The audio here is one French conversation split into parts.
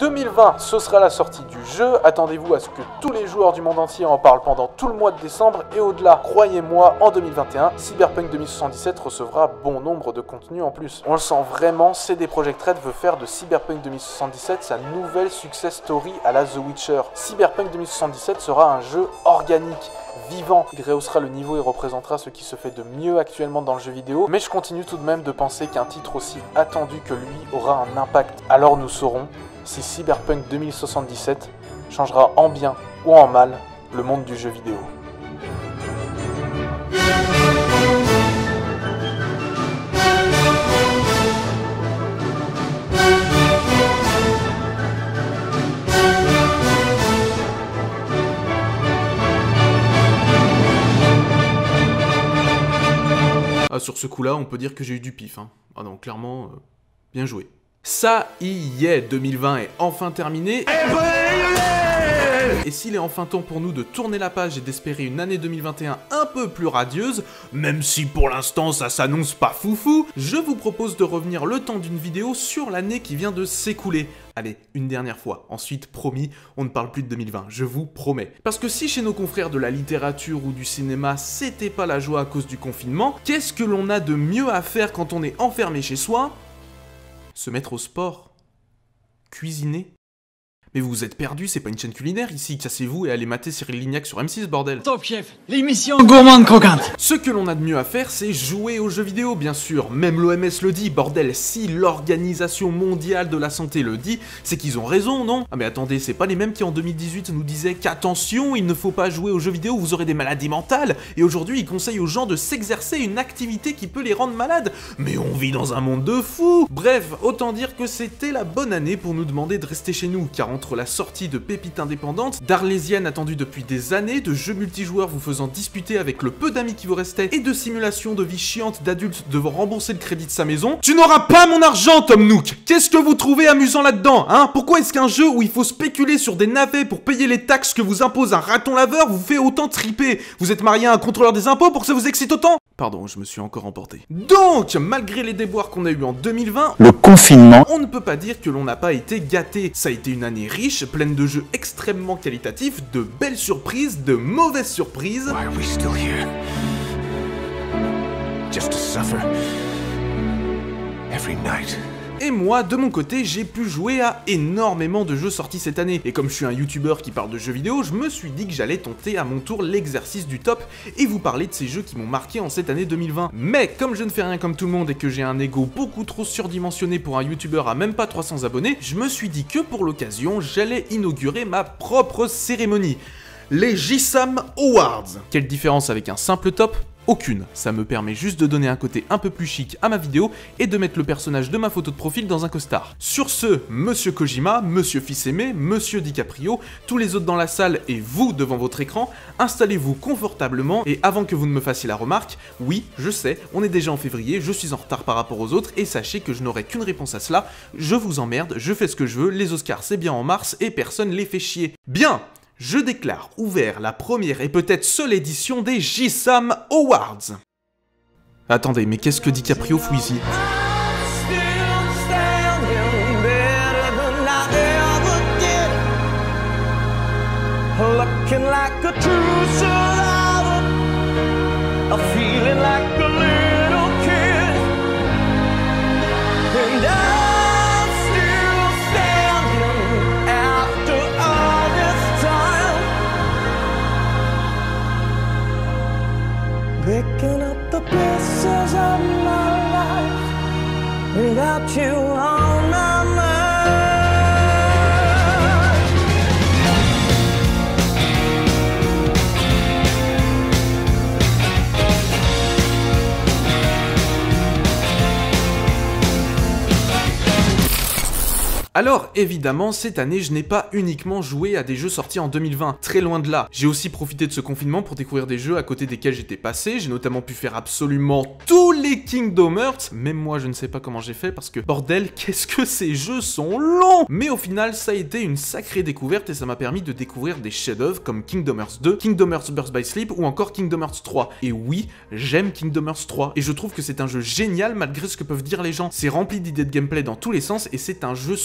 2020, ce sera la sortie du jeu. Attendez-vous à ce que tous les joueurs du monde entier en parlent pendant tout le mois de décembre et au-delà. Croyez-moi, en 2021, Cyberpunk 2077 recevra bon nombre de contenus en plus. On le sent vraiment, CD Projekt Red veut faire de Cyberpunk 2077 sa nouvelle success story à la The Witcher. Cyberpunk 2077 sera un jeu organique vivant. Il rehaussera le niveau et représentera ce qui se fait de mieux actuellement dans le jeu vidéo, mais je continue tout de même de penser qu'un titre aussi attendu que lui aura un impact. Alors nous saurons si Cyberpunk 2077 changera en bien ou en mal le monde du jeu vidéo. Ah, sur ce coup-là, on peut dire que j'ai eu du pif. Hein. Ah non, clairement, euh, bien joué. Ça y est, 2020 est enfin terminé. Et s'il est enfin temps pour nous de tourner la page et d'espérer une année 2021 un peu plus radieuse, même si pour l'instant ça s'annonce pas foufou, je vous propose de revenir le temps d'une vidéo sur l'année qui vient de s'écouler. Allez, une dernière fois. Ensuite, promis, on ne parle plus de 2020, je vous promets. Parce que si chez nos confrères de la littérature ou du cinéma, c'était pas la joie à cause du confinement, qu'est-ce que l'on a de mieux à faire quand on est enfermé chez soi? Se mettre au sport. Cuisiner. Mais vous vous êtes perdu, c'est pas une chaîne culinaire ici, cassez-vous et allez mater Cyril Lignac sur M6 bordel. Top chef, l'émission gourmande croquante. Ce que l'on a de mieux à faire, c'est jouer aux jeux vidéo, bien sûr. Même l'OMS le dit, bordel, si l'Organisation Mondiale de la Santé le dit, c'est qu'ils ont raison, non? Ah mais attendez, c'est pas les mêmes qui en 2018 nous disaient qu'attention, il ne faut pas jouer aux jeux vidéo, vous aurez des maladies mentales, et aujourd'hui ils conseillent aux gens de s'exercer une activité qui peut les rendre malades. Mais on vit dans un monde de fous Bref, autant dire que c'était la bonne année pour nous demander de rester chez nous, car entre la sortie de pépites indépendantes, d'arlésiennes attendues depuis des années, de jeux multijoueurs vous faisant disputer avec le peu d'amis qui vous restaient, et de simulations de vie chiante d'adultes devant rembourser le crédit de sa maison, tu n'auras pas mon argent, Tom Nook Qu'est-ce que vous trouvez amusant là-dedans, hein? Pourquoi est-ce qu'un jeu où il faut spéculer sur des navets pour payer les taxes que vous impose un raton laveur vous fait autant triper? Vous êtes marié à un contrôleur des impôts pour que ça vous excite autant? Pardon, je me suis encore emporté. Donc, malgré les déboires qu'on a eu en 2020, Le confinement. on ne peut pas dire que l'on n'a pas été gâté. Ça a été une année riche, pleine de jeux extrêmement qualitatifs, de belles surprises, de mauvaises surprises. Why are we still here? Just to suffer every night. Et moi, de mon côté, j'ai pu jouer à énormément de jeux sortis cette année. Et comme je suis un youtubeur qui parle de jeux vidéo, je me suis dit que j'allais tenter à mon tour l'exercice du top et vous parler de ces jeux qui m'ont marqué en cette année 2020. Mais comme je ne fais rien comme tout le monde et que j'ai un ego beaucoup trop surdimensionné pour un youtubeur à même pas 300 abonnés, je me suis dit que pour l'occasion, j'allais inaugurer ma propre cérémonie. Les JSAM Awards. Quelle différence avec un simple top? Aucune. Ça me permet juste de donner un côté un peu plus chic à ma vidéo et de mettre le personnage de ma photo de profil dans un costard. Sur ce, Monsieur Kojima, Monsieur Fils aimé, Monsieur DiCaprio, tous les autres dans la salle et vous devant votre écran, installez-vous confortablement et avant que vous ne me fassiez la remarque, oui, je sais, on est déjà en février, je suis en retard par rapport aux autres et sachez que je n'aurai qu'une réponse à cela, je vous emmerde, je fais ce que je veux, les Oscars c'est bien en mars et personne les fait chier. Bien je déclare ouvert la première et peut-être seule édition des JSAM Awards. Attendez, mais qu'est-ce que DiCaprio feeling like picking up the pieces of my life. Without you Alors évidemment, cette année, je n'ai pas uniquement joué à des jeux sortis en 2020, très loin de là. J'ai aussi profité de ce confinement pour découvrir des jeux à côté desquels j'étais passé, j'ai notamment pu faire absolument tous les Kingdom Hearts, même moi je ne sais pas comment j'ai fait parce que bordel, qu'est-ce que ces jeux sont longs Mais au final, ça a été une sacrée découverte et ça m'a permis de découvrir des chefs-d'œuvre comme Kingdom Hearts 2, Kingdom Hearts Burst by Sleep ou encore Kingdom Hearts 3. Et oui, j'aime Kingdom Hearts 3 et je trouve que c'est un jeu génial malgré ce que peuvent dire les gens. C'est rempli d'idées de gameplay dans tous les sens et c'est un jeu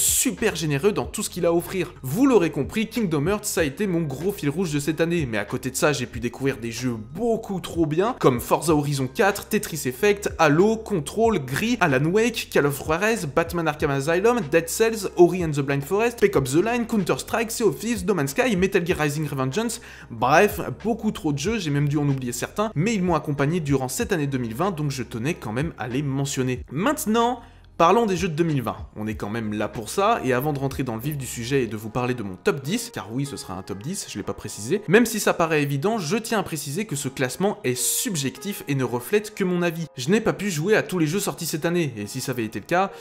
généreux dans tout ce qu'il a à offrir. Vous l'aurez compris, Kingdom Hearts ça a été mon gros fil rouge de cette année, mais à côté de ça j'ai pu découvrir des jeux beaucoup trop bien, comme Forza Horizon 4, Tetris Effect, Halo, Control, Gris, Alan Wake, Call of Juarez, Batman Arkham Asylum, Dead Cells, Ori and the Blind Forest, Pick Up the Line, Counter-Strike, Sea of Thieves, No Sky, Metal Gear Rising Revengeance, bref, beaucoup trop de jeux, j'ai même dû en oublier certains, mais ils m'ont accompagné durant cette année 2020, donc je tenais quand même à les mentionner. Maintenant, Parlons des jeux de 2020, on est quand même là pour ça, et avant de rentrer dans le vif du sujet et de vous parler de mon top 10, car oui ce sera un top 10, je l'ai pas précisé, même si ça paraît évident, je tiens à préciser que ce classement est subjectif et ne reflète que mon avis. Je n'ai pas pu jouer à tous les jeux sortis cette année, et si ça avait été le cas,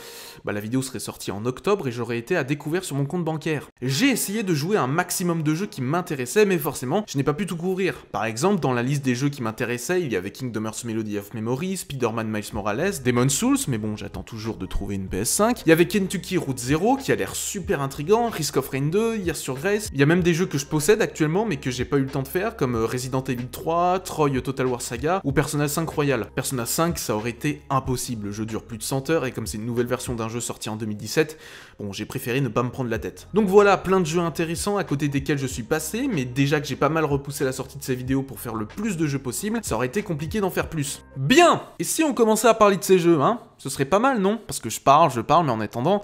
bah la vidéo serait sortie en octobre et j'aurais été à découvert sur mon compte bancaire. J'ai essayé de jouer un maximum de jeux qui m'intéressaient, mais forcément, je n'ai pas pu tout couvrir. Par exemple, dans la liste des jeux qui m'intéressaient, il y avait Kingdom Hearts Melody of Memory, Spider-Man Miles Morales, Demon Souls, mais bon, j'attends toujours de trouver une PS5. Il y avait Kentucky Route Zero, qui a l'air super intrigant, Risk of Rain 2, Years sur Grace. Il y a même des jeux que je possède actuellement, mais que j'ai pas eu le temps de faire, comme euh, Resident Evil 3, Troy Total War Saga, ou Persona 5 Royal. Persona 5, ça aurait été impossible. Le jeu dure plus de 100 heures, et comme c'est une nouvelle version d'un jeu sorti en 2017, bon, j'ai préféré ne pas me prendre la tête. Donc voilà, plein de jeux intéressants à côté desquels je suis passé, mais déjà que j'ai pas mal repoussé la sortie de ces vidéos pour faire le plus de jeux possible, ça aurait été compliqué d'en faire plus. Bien Et si on commençait à parler de ces jeux, hein? Ce serait pas mal, non? Parce que je parle, je parle, mais en attendant,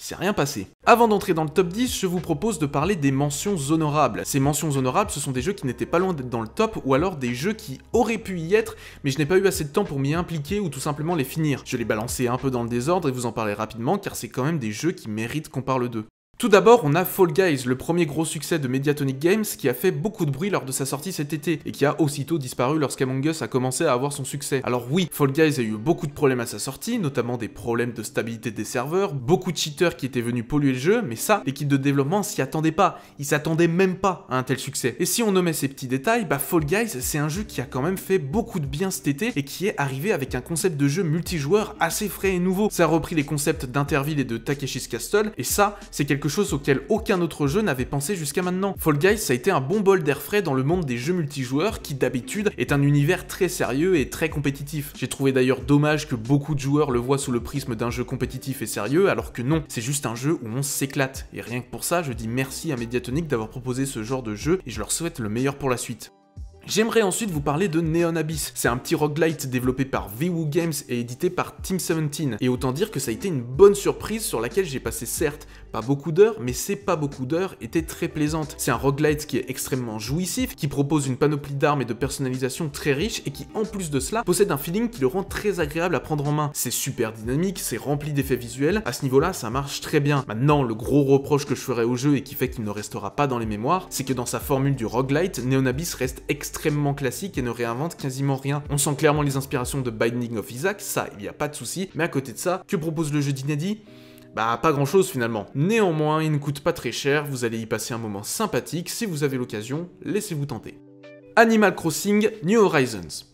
il s'est rien passé. Avant d'entrer dans le top 10, je vous propose de parler des mentions honorables. Ces mentions honorables, ce sont des jeux qui n'étaient pas loin d'être dans le top, ou alors des jeux qui auraient pu y être, mais je n'ai pas eu assez de temps pour m'y impliquer ou tout simplement les finir. Je les balancer un peu dans le désordre et vous en parler rapidement, car c'est quand même des jeux qui méritent qu'on parle d'eux. Tout d'abord, on a Fall Guys, le premier gros succès de Mediatonic Games qui a fait beaucoup de bruit lors de sa sortie cet été et qui a aussitôt disparu lorsqu'Among Us a commencé à avoir son succès. Alors oui, Fall Guys a eu beaucoup de problèmes à sa sortie, notamment des problèmes de stabilité des serveurs, beaucoup de cheaters qui étaient venus polluer le jeu, mais ça, l'équipe de développement s'y attendait pas, ils s'attendaient même pas à un tel succès. Et si on nommait ces petits détails, bah Fall Guys, c'est un jeu qui a quand même fait beaucoup de bien cet été et qui est arrivé avec un concept de jeu multijoueur assez frais et nouveau. Ça a repris les concepts d'Interville et de Takeshi's Castle, et ça, c'est quelque chose auquel aucun autre jeu n'avait pensé jusqu'à maintenant. Fall Guys, ça a été un bon bol d'air frais dans le monde des jeux multijoueurs qui d'habitude est un univers très sérieux et très compétitif. J'ai trouvé d'ailleurs dommage que beaucoup de joueurs le voient sous le prisme d'un jeu compétitif et sérieux, alors que non, c'est juste un jeu où on s'éclate. Et rien que pour ça, je dis merci à Mediatonic d'avoir proposé ce genre de jeu et je leur souhaite le meilleur pour la suite. J'aimerais ensuite vous parler de Neon Abyss. C'est un petit roguelite développé par VWoo Games et édité par Team 17. Et autant dire que ça a été une bonne surprise sur laquelle j'ai passé certes pas beaucoup d'heures, mais ces pas beaucoup d'heures étaient très plaisantes. C'est un roguelite qui est extrêmement jouissif, qui propose une panoplie d'armes et de personnalisation très riche et qui en plus de cela possède un feeling qui le rend très agréable à prendre en main. C'est super dynamique, c'est rempli d'effets visuels, à ce niveau-là ça marche très bien. Maintenant, le gros reproche que je ferai au jeu et qui fait qu'il ne restera pas dans les mémoires, c'est que dans sa formule du roguelite, Neon Abyss reste extrêmement classique et ne réinvente quasiment rien. On sent clairement les inspirations de Binding of Isaac, ça il n'y a pas de souci, mais à côté de ça, que propose le jeu d'inédit? Bah pas grand chose finalement. Néanmoins, il ne coûte pas très cher, vous allez y passer un moment sympathique, si vous avez l'occasion, laissez-vous tenter. Animal Crossing New Horizons.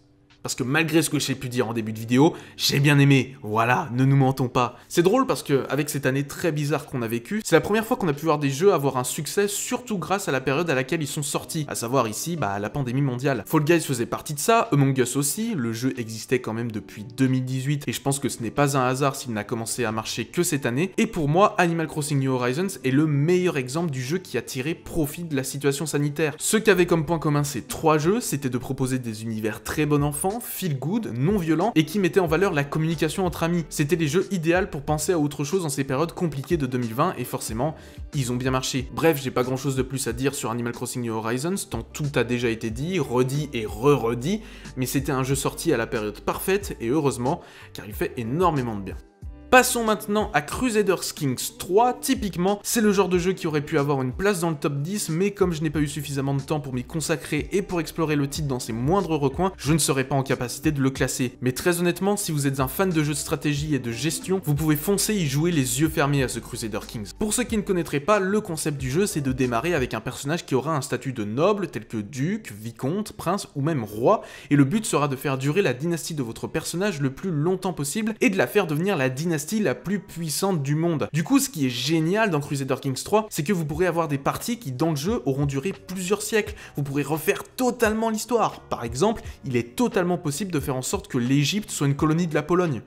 Parce que malgré ce que j'ai pu dire en début de vidéo, j'ai bien aimé. Voilà, ne nous mentons pas. C'est drôle parce que, avec cette année très bizarre qu'on a vécue, c'est la première fois qu'on a pu voir des jeux avoir un succès, surtout grâce à la période à laquelle ils sont sortis. À savoir ici, bah, la pandémie mondiale. Fall Guys faisait partie de ça, Among Us aussi, le jeu existait quand même depuis 2018, et je pense que ce n'est pas un hasard s'il n'a commencé à marcher que cette année. Et pour moi, Animal Crossing New Horizons est le meilleur exemple du jeu qui a tiré profit de la situation sanitaire. Ce qu'avaient comme point commun ces trois jeux, c'était de proposer des univers très bon enfant, feel good, non violent et qui mettait en valeur la communication entre amis. C'était les jeux idéaux pour penser à autre chose dans ces périodes compliquées de 2020 et forcément, ils ont bien marché. Bref, j'ai pas grand chose de plus à dire sur Animal Crossing New Horizons, tant tout a déjà été dit, redit et re-redit, mais c'était un jeu sorti à la période parfaite et heureusement, car il fait énormément de bien. Passons maintenant à Crusaders Kings 3. Typiquement, c'est le genre de jeu qui aurait pu avoir une place dans le top 10, mais comme je n'ai pas eu suffisamment de temps pour m'y consacrer et pour explorer le titre dans ses moindres recoins, je ne serais pas en capacité de le classer. Mais très honnêtement, si vous êtes un fan de jeux de stratégie et de gestion, vous pouvez foncer y jouer les yeux fermés à ce Crusader Kings. Pour ceux qui ne connaîtraient pas, le concept du jeu, c'est de démarrer avec un personnage qui aura un statut de noble, tel que duc, vicomte, prince ou même roi, et le but sera de faire durer la dynastie de votre personnage le plus longtemps possible et de la faire devenir la dynastie la plus puissante du monde. Du coup, ce qui est génial dans Crusader Kings 3, c'est que vous pourrez avoir des parties qui, dans le jeu, auront duré plusieurs siècles. Vous pourrez refaire totalement l'histoire. Par exemple, il est totalement possible de faire en sorte que l'Égypte soit une colonie de la Pologne.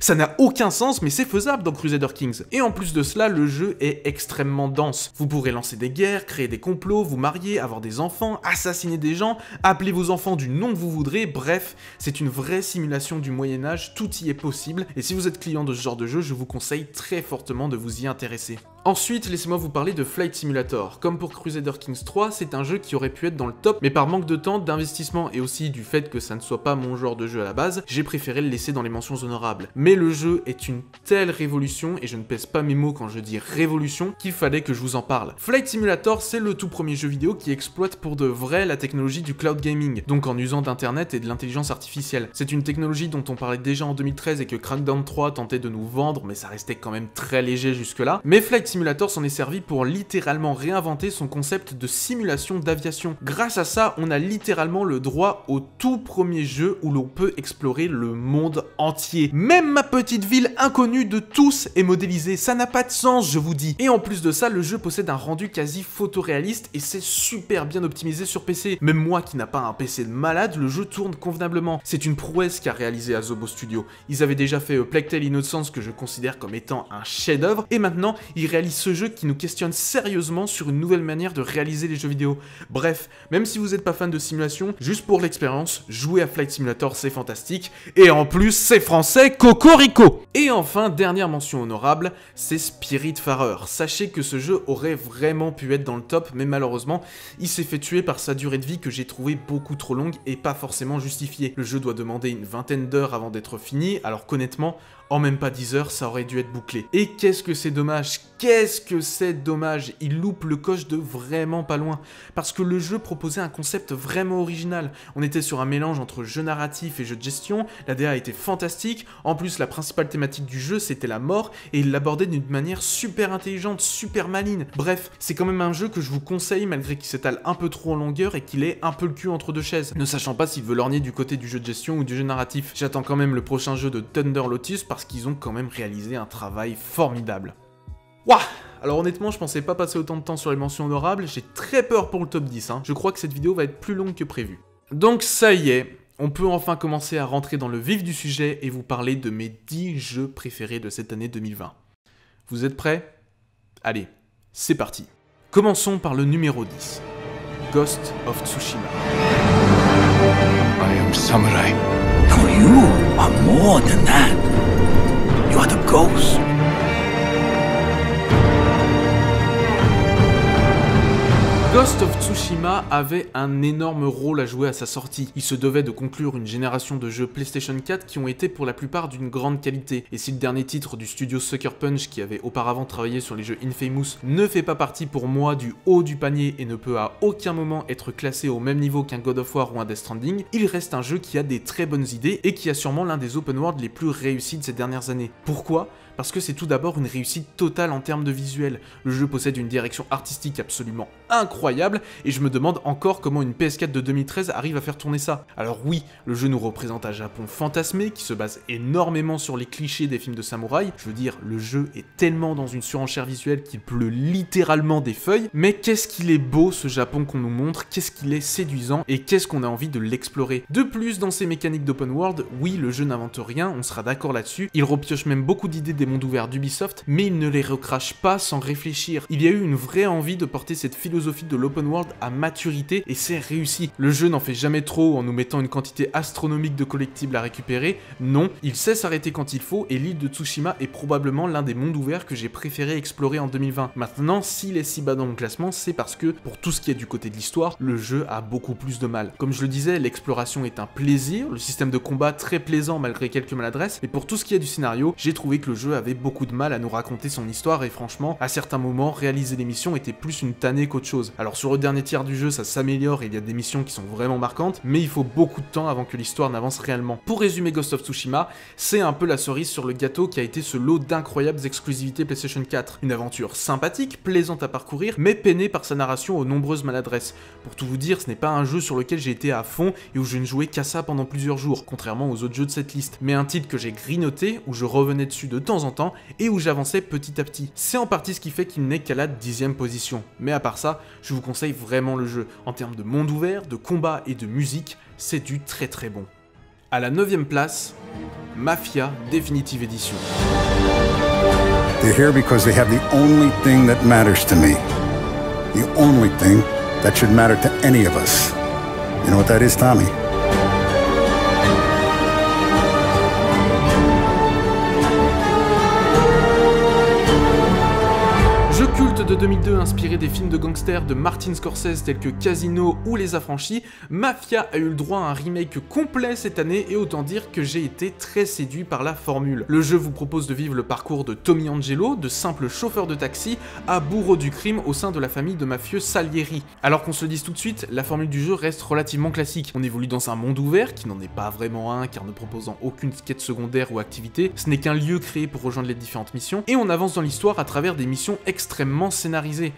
Ça n'a aucun sens, mais c'est faisable dans Crusader Kings. Et en plus de cela, le jeu est extrêmement dense. Vous pourrez lancer des guerres, créer des complots, vous marier, avoir des enfants, assassiner des gens, appeler vos enfants du nom que vous voudrez, bref, c'est une vraie simulation du Moyen-Âge, tout y est possible, et si vous êtes client de ce genre de jeu, je vous conseille très fortement de vous y intéresser. Ensuite, laissez-moi vous parler de Flight Simulator. Comme pour Crusader Kings 3, c'est un jeu qui aurait pu être dans le top, mais par manque de temps, d'investissement et aussi du fait que ça ne soit pas mon genre de jeu à la base, j'ai préféré le laisser dans les mentions honorables. Mais le jeu est une telle révolution, et je ne pèse pas mes mots quand je dis révolution, qu'il fallait que je vous en parle. Flight Simulator, c'est le tout premier jeu vidéo qui exploite pour de vrai la technologie du cloud gaming, donc en usant d'internet et de l'intelligence artificielle. C'est une technologie dont on parlait déjà en 2013 et que Crackdown 3 tentait de nous vendre, mais ça restait quand même très léger jusque-là. Mais Flight Simulator s'en est servi pour littéralement réinventer son concept de simulation d'aviation. Grâce à ça, on a littéralement le droit au tout premier jeu où l'on peut explorer le monde entier. Même ma petite ville inconnue de tous est modélisée, ça n'a pas de sens, je vous dis. Et en plus de ça, le jeu possède un rendu quasi photoréaliste et c'est super bien optimisé sur PC. Même moi qui n'a pas un PC de malade, le jeu tourne convenablement. C'est une prouesse qu'a réalisé Azobo Studio. Ils avaient déjà fait Plague Tale Innocence que je considère comme étant un chef-d'œuvre et maintenant ils réalisent ce jeu qui nous questionne sérieusement sur une nouvelle manière de réaliser les jeux vidéo. Bref, même si vous n'êtes pas fan de simulation, juste pour l'expérience, jouer à Flight Simulator c'est fantastique, et en plus c'est français, cocorico Et enfin, dernière mention honorable, c'est Spiritfarer. Sachez que ce jeu aurait vraiment pu être dans le top, mais malheureusement, il s'est fait tuer par sa durée de vie que j'ai trouvé beaucoup trop longue et pas forcément justifiée. Le jeu doit demander une vingtaine d'heures avant d'être fini, alors qu'honnêtement, en même pas 10 heures, ça aurait dû être bouclé. Et qu'est-ce que c'est dommage, qu'est-ce que c'est dommage, il loupe le coche de vraiment pas loin. Parce que le jeu proposait un concept vraiment original. On était sur un mélange entre jeu narratif et jeu de gestion, la DA était fantastique, en plus la principale thématique du jeu c'était la mort, et il l'abordait d'une manière super intelligente, super maligne. Bref, c'est quand même un jeu que je vous conseille malgré qu'il s'étale un peu trop en longueur et qu'il ait un peu le cul entre deux chaises, ne sachant pas s'il veut lorgner du côté du jeu de gestion ou du jeu narratif. J'attends quand même le prochain jeu de Thunder Lotus parce qu'ils ont quand même réalisé un travail formidable. Wouah alors honnêtement, je pensais pas passer autant de temps sur les mentions honorables, j'ai très peur pour le top 10, hein. je crois que cette vidéo va être plus longue que prévu. Donc ça y est, on peut enfin commencer à rentrer dans le vif du sujet et vous parler de mes 10 jeux préférés de cette année 2020. Vous êtes prêts? Allez, c'est parti. Commençons par le numéro 10, Ghost of Tsushima. I am samurai. You are more than that. You are the ghost. Ghost of Tsushima avait un énorme rôle à jouer à sa sortie. Il se devait de conclure une génération de jeux PlayStation 4 qui ont été pour la plupart d'une grande qualité. Et si le dernier titre du studio Sucker Punch qui avait auparavant travaillé sur les jeux Infamous ne fait pas partie pour moi du haut du panier et ne peut à aucun moment être classé au même niveau qu'un God of War ou un Death Stranding, il reste un jeu qui a des très bonnes idées et qui a sûrement l'un des open world les plus réussis de ces dernières années. Pourquoi? Parce que c'est tout d'abord une réussite totale en termes de visuel. Le jeu possède une direction artistique absolument incroyable, et je me demande encore comment une PS4 de 2013 arrive à faire tourner ça. Alors oui, le jeu nous représente un Japon fantasmé, qui se base énormément sur les clichés des films de samouraï, je veux dire, le jeu est tellement dans une surenchère visuelle qu'il pleut littéralement des feuilles, mais qu'est-ce qu'il est beau ce Japon qu'on nous montre, qu'est-ce qu'il est séduisant, et qu'est-ce qu'on a envie de l'explorer. De plus, dans ses mécaniques d'open world, oui, le jeu n'invente rien, on sera d'accord là-dessus, il repioche même beaucoup d'idées des mondes ouverts d'Ubisoft, mais il ne les recrache pas sans réfléchir. Il y a eu une vraie envie de porter cette philosophie de l'open world à maturité et c'est réussi. Le jeu n'en fait jamais trop en nous mettant une quantité astronomique de collectibles à récupérer. Non, il sait s'arrêter quand il faut et l'île de Tsushima est probablement l'un des mondes ouverts que j'ai préféré explorer en 2020. Maintenant, s'il est si bas dans mon classement, c'est parce que pour tout ce qui est du côté de l'histoire, le jeu a beaucoup plus de mal. Comme je le disais, l'exploration est un plaisir, le système de combat très plaisant malgré quelques maladresses, mais pour tout ce qui est du scénario, j'ai trouvé que le jeu avait beaucoup de mal à nous raconter son histoire et franchement, à certains moments, réaliser les missions était plus une tannée qu'autre chose. Alors sur le dernier tiers du jeu, ça s'améliore et il y a des missions qui sont vraiment marquantes, mais il faut beaucoup de temps avant que l'histoire n'avance réellement. Pour résumer Ghost of Tsushima, c'est un peu la cerise sur le gâteau qui a été ce lot d'incroyables exclusivités PlayStation 4. Une aventure sympathique, plaisante à parcourir, mais peinée par sa narration aux nombreuses maladresses. Pour tout vous dire, ce n'est pas un jeu sur lequel j'ai été à fond et où je ne jouais qu'à ça pendant plusieurs jours, contrairement aux autres jeux de cette liste, mais un titre que j'ai grignoté, où je revenais dessus de temps en temps et où j'avançais petit à petit. C'est en partie ce qui fait qu'il n'est qu'à la dixième position. Mais à part ça, je vous conseille vraiment le jeu. En termes de monde ouvert, de combat et de musique, c'est du très très bon. À la 9ème place, Mafia Definitive Edition. They're here because they have the only thing that matters to me. The only thing that should matter to any of us. You know what that is, Tommy? De 2002 inspiré des films de gangsters de Martin Scorsese tels que Casino ou Les Affranchis, Mafia a eu le droit à un remake complet cette année et autant dire que j'ai été très séduit par la formule. Le jeu vous propose de vivre le parcours de Tommy Angelo, de simple chauffeur de taxi, à bourreau du crime au sein de la famille de mafieux Salieri. Alors qu'on se le dise tout de suite, la formule du jeu reste relativement classique. On évolue dans un monde ouvert, qui n'en est pas vraiment un car ne proposant aucune quête secondaire ou activité, ce n'est qu'un lieu créé pour rejoindre les différentes missions, et on avance dans l'histoire à travers des missions extrêmement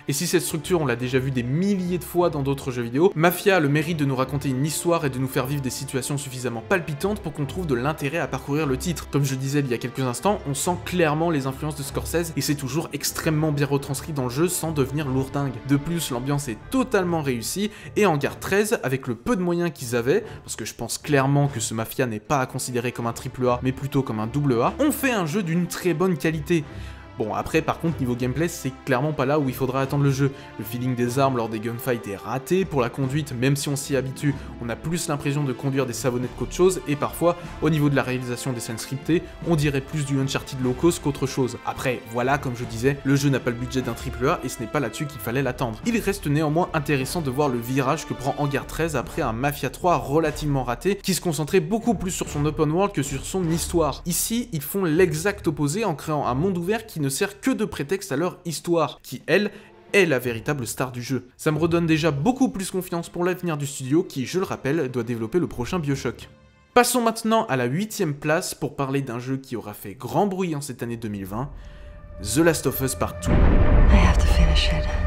Et si cette structure on l'a déjà vu des milliers de fois dans d'autres jeux vidéo, Mafia a le mérite de nous raconter une histoire et de nous faire vivre des situations suffisamment palpitantes pour qu'on trouve de l'intérêt à parcourir le titre. Comme je disais il y a quelques instants, on sent clairement les influences de Scorsese et c'est toujours extrêmement bien retranscrit dans le jeu sans devenir lourdingue. De plus, l'ambiance est totalement réussie et en Garde 13, avec le peu de moyens qu'ils avaient, parce que je pense clairement que ce Mafia n'est pas à considérer comme un triple A, mais plutôt comme un double A, on fait un jeu d'une très bonne qualité. Bon, après, par contre, niveau gameplay, c'est clairement pas là où il faudra attendre le jeu. Le feeling des armes lors des gunfights est raté, pour la conduite, même si on s'y habitue, on a plus l'impression de conduire des savonnettes qu'autre chose, et parfois, au niveau de la réalisation des scènes scriptées, on dirait plus du Uncharted low qu'autre chose. Après, voilà, comme je disais, le jeu n'a pas le budget d'un AAA, et ce n'est pas là-dessus qu'il fallait l'attendre. Il reste néanmoins intéressant de voir le virage que prend Hangar 13 après un Mafia 3 relativement raté, qui se concentrait beaucoup plus sur son open world que sur son histoire. Ici, ils font l'exact opposé en créant un monde ouvert qui ne sert que de prétexte à leur histoire, qui elle est la véritable star du jeu. Ça me redonne déjà beaucoup plus confiance pour l'avenir du studio qui, je le rappelle, doit développer le prochain Bioshock. Passons maintenant à la 8ème place pour parler d'un jeu qui aura fait grand bruit en cette année 2020, The Last of Us Part 2. I have to finish it.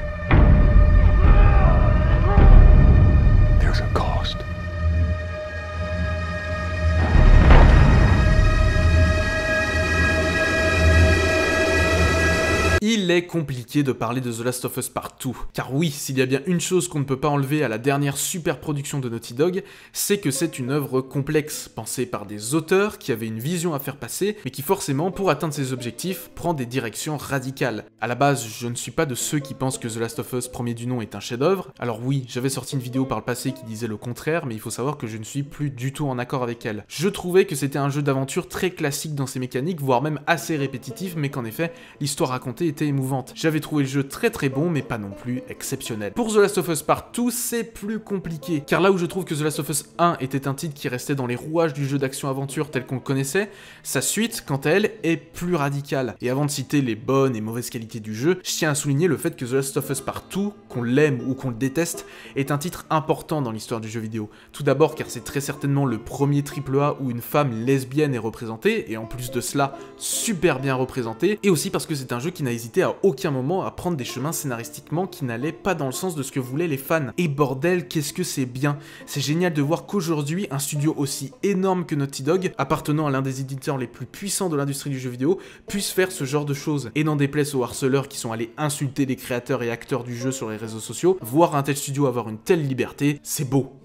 Compliqué de parler de The Last of Us partout. Car oui, s'il y a bien une chose qu'on ne peut pas enlever à la dernière super production de Naughty Dog, c'est que c'est une œuvre complexe, pensée par des auteurs qui avaient une vision à faire passer, mais qui forcément, pour atteindre ses objectifs, prend des directions radicales. À la base, je ne suis pas de ceux qui pensent que The Last of Us premier du nom est un chef-d'œuvre. Alors oui, j'avais sorti une vidéo par le passé qui disait le contraire, mais il faut savoir que je ne suis plus du tout en accord avec elle. Je trouvais que c'était un jeu d'aventure très classique dans ses mécaniques, voire même assez répétitif, mais qu'en effet, l'histoire racontée était émouvante. J'avais trouvé le jeu très très bon, mais pas non plus exceptionnel. Pour The Last of Us Part 2, c'est plus compliqué, car là où je trouve que The Last of Us 1 était un titre qui restait dans les rouages du jeu d'action-aventure tel qu'on le connaissait, sa suite, quant à elle, est plus radicale. Et avant de citer les bonnes et mauvaises qualités du jeu, je tiens à souligner le fait que The Last of Us Part 2, qu'on l'aime ou qu'on le déteste, est un titre important dans l'histoire du jeu vidéo. Tout d'abord car c'est très certainement le premier AAA où une femme lesbienne est représentée, et en plus de cela, super bien représentée, et aussi parce que c'est un jeu qui n'a hésité à aucun moment à prendre des chemins scénaristiquement qui n'allaient pas dans le sens de ce que voulaient les fans. Et bordel, qu'est-ce que c'est bien C'est génial de voir qu'aujourd'hui, un studio aussi énorme que Naughty Dog, appartenant à l'un des éditeurs les plus puissants de l'industrie du jeu vidéo, puisse faire ce genre de choses. Et n'en déplaise aux harceleurs qui sont allés insulter les créateurs et acteurs du jeu sur les réseaux sociaux, voir un tel studio avoir une telle liberté, c'est beau.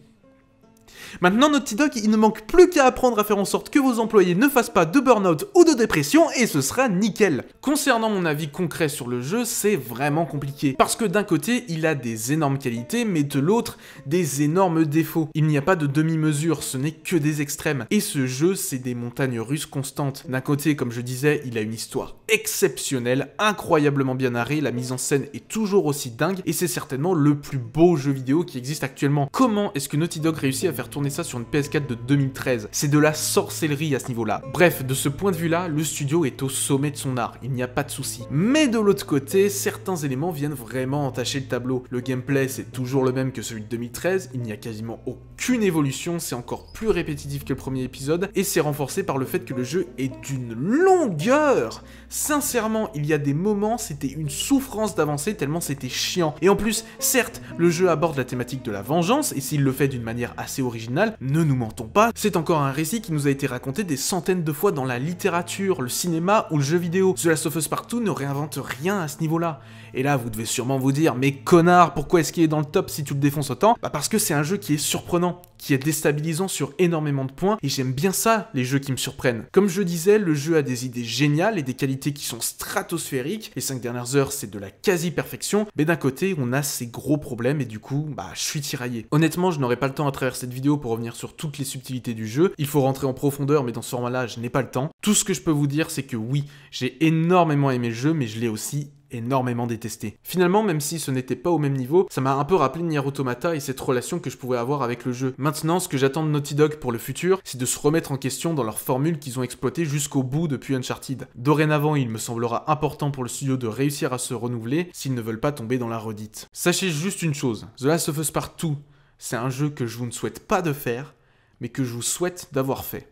Maintenant, Naughty Dog, il ne manque plus qu'à apprendre à faire en sorte que vos employés ne fassent pas de burn-out ou de dépression et ce sera nickel. Concernant mon avis concret sur le jeu, c'est vraiment compliqué. Parce que d'un côté, il a des énormes qualités, mais de l'autre, des énormes défauts. Il n'y a pas de demi-mesure, ce n'est que des extrêmes. Et ce jeu, c'est des montagnes russes constantes. D'un côté, comme je disais, il a une histoire exceptionnelle, incroyablement bien narrée, la mise en scène est toujours aussi dingue, et c'est certainement le plus beau jeu vidéo qui existe actuellement. Comment est-ce que Naughty Dog réussit à faire tourner ça sur une PS4 de 2013 C'est de la sorcellerie à ce niveau-là. Bref, de ce point de vue-là, le studio est au sommet de son art, il n'y a pas de souci. Mais de l'autre côté, certains éléments viennent vraiment entacher le tableau. Le gameplay, c'est toujours le même que celui de 2013, il n'y a quasiment aucune évolution, c'est encore plus répétitif que le premier épisode, et c'est renforcé par le fait que le jeu est d'une longueur Sincèrement, il y a des moments, c'était une souffrance d'avancer tellement c'était chiant. Et en plus, certes, le jeu aborde la thématique de la vengeance, et s'il le fait d'une manière assez originale, ne nous mentons pas, c'est encore un récit qui nous a été raconté des centaines de fois dans la littérature, le cinéma ou le jeu vidéo. The Last of Us Part 2 ne réinvente rien à ce niveau-là. Et là, vous devez sûrement vous dire, mais connard, pourquoi est-ce qu'il est dans le top si tu le défonces autant? Bah parce que c'est un jeu qui est surprenant, qui est déstabilisant sur énormément de points, et j'aime bien ça, les jeux qui me surprennent. Comme je disais, le jeu a des idées géniales et des qualités qui sont stratosphériques, les 5 dernières heures c'est de la quasi-perfection, mais d'un côté on a ces gros problèmes et du coup, bah je suis tiraillé. Honnêtement, je n'aurai pas le temps à travers cette vidéo pour revenir sur toutes les subtilités du jeu, il faut rentrer en profondeur, mais dans ce format-là, je n'ai pas le temps. Tout ce que je peux vous dire, c'est que oui, j'ai énormément aimé le jeu, mais je l'ai aussi énormément détesté. Finalement, même si ce n'était pas au même niveau, ça m'a un peu rappelé Nier Automata et cette relation que je pouvais avoir avec le jeu. Maintenant, ce que j'attends de Naughty Dog pour le futur, c'est de se remettre en question dans leur formule qu'ils ont exploitée jusqu'au bout depuis Uncharted. Dorénavant, il me semblera important pour le studio de réussir à se renouveler s'ils ne veulent pas tomber dans la redite. Sachez juste une chose, The Last of Us Part 2, c'est un jeu que je vous ne souhaite pas de faire, mais que je vous souhaite d'avoir fait.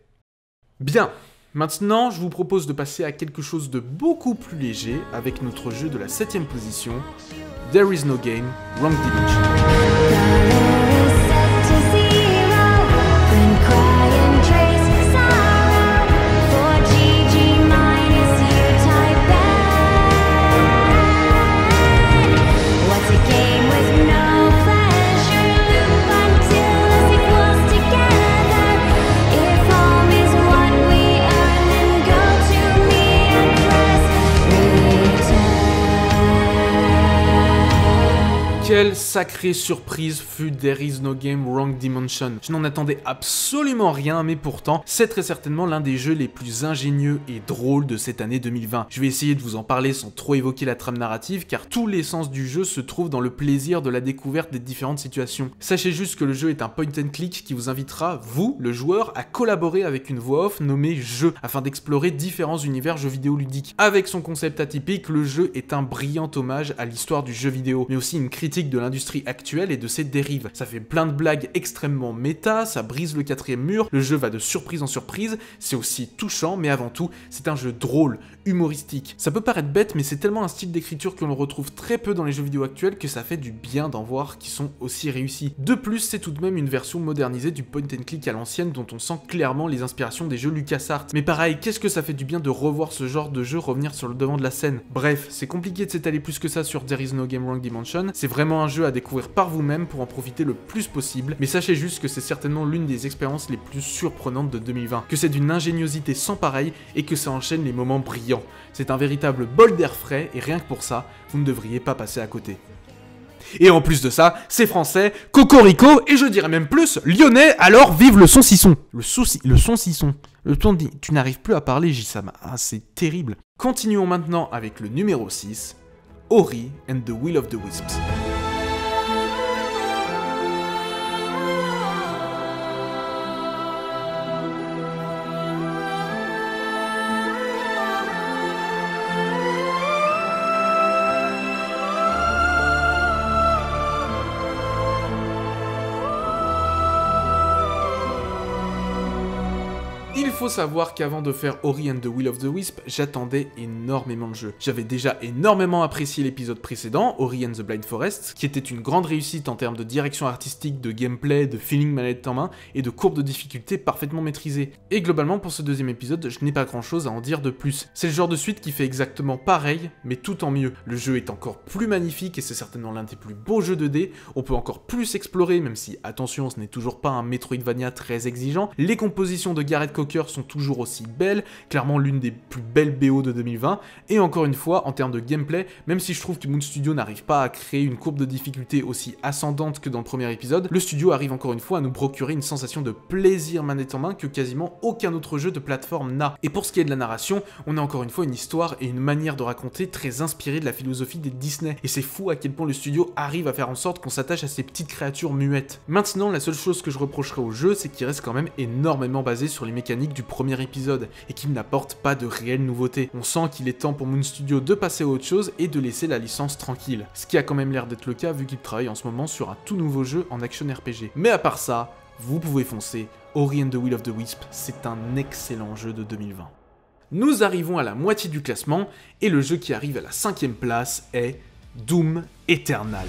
Bien, Maintenant, je vous propose de passer à quelque chose de beaucoup plus léger avec notre jeu de la 7ème position, There is no game, wrong dimension. Quelle sacrée surprise fut There is no game wrong dimension. Je n'en attendais absolument rien, mais pourtant, c'est très certainement l'un des jeux les plus ingénieux et drôles de cette année 2020. Je vais essayer de vous en parler sans trop évoquer la trame narrative, car tout l'essence du jeu se trouve dans le plaisir de la découverte des différentes situations. Sachez juste que le jeu est un point and click qui vous invitera, vous, le joueur, à collaborer avec une voix off nommée jeu, afin d'explorer différents univers jeux vidéo ludiques. Avec son concept atypique, le jeu est un brillant hommage à l'histoire du jeu vidéo, mais aussi une critique de l'industrie actuelle et de ses dérives. Ça fait plein de blagues extrêmement méta, ça brise le quatrième mur, le jeu va de surprise en surprise, c'est aussi touchant, mais avant tout, c'est un jeu drôle, humoristique. Ça peut paraître bête, mais c'est tellement un style d'écriture que l'on retrouve très peu dans les jeux vidéo actuels que ça fait du bien d'en voir qui sont aussi réussis. De plus, c'est tout de même une version modernisée du point and click à l'ancienne dont on sent clairement les inspirations des jeux LucasArts. Mais pareil, qu'est-ce que ça fait du bien de revoir ce genre de jeu revenir sur le devant de la scène? Bref, c'est compliqué de s'étaler plus que ça sur There is no game wrong dimension, c'est vraiment un jeu à découvrir par vous-même pour en profiter le plus possible, mais sachez juste que c'est certainement l'une des expériences les plus surprenantes de 2020, que c'est d'une ingéniosité sans pareil et que ça enchaîne les moments brillants. C'est un véritable bol d'air frais et rien que pour ça, vous ne devriez pas passer à côté. Et en plus de ça, c'est français, cocorico, et je dirais même plus, lyonnais, alors vive le son. Le souci, le son dit, tu n'arrives plus à parler, Jisam. Ah, c'est terrible. Continuons maintenant avec le numéro 6, Ori and the Will of the Wisps. Faut savoir qu'avant de faire Ori and the Will of the Wisp, j'attendais énormément de jeux. J'avais déjà énormément apprécié l'épisode précédent, Ori and the Blind Forest, qui était une grande réussite en termes de direction artistique, de gameplay, de feeling manette en main et de courbe de difficulté parfaitement maîtrisée. Et globalement, pour ce deuxième épisode, je n'ai pas grand chose à en dire de plus. C'est le genre de suite qui fait exactement pareil, mais tout en mieux. Le jeu est encore plus magnifique et c'est certainement l'un des plus beaux jeux 2D. On peut encore plus explorer, même si, attention, ce n'est toujours pas un Metroidvania très exigeant. Les compositions de Gareth Cocker sont toujours aussi belles, clairement l'une des plus belles BO de 2020, et encore une fois, en termes de gameplay, même si je trouve que Moon Studio n'arrive pas à créer une courbe de difficulté aussi ascendante que dans le premier épisode, le studio arrive encore une fois à nous procurer une sensation de plaisir manette en main que quasiment aucun autre jeu de plateforme n'a. Et pour ce qui est de la narration, on a encore une fois une histoire et une manière de raconter très inspirée de la philosophie des Disney, et c'est fou à quel point le studio arrive à faire en sorte qu'on s'attache à ces petites créatures muettes. Maintenant, la seule chose que je reprocherai au jeu, c'est qu'il reste quand même énormément basé sur les mécaniques du premier épisode et qu'il n'apporte pas de réelles nouveautés. On sent qu'il est temps pour Moon Studio de passer à autre chose et de laisser la licence tranquille. Ce qui a quand même l'air d'être le cas vu qu'il travaille en ce moment sur un tout nouveau jeu en action RPG. Mais à part ça, vous pouvez foncer. Ori the Will of the Wisp, c'est un excellent jeu de 2020. Nous arrivons à la moitié du classement et le jeu qui arrive à la cinquième place est Doom Eternal.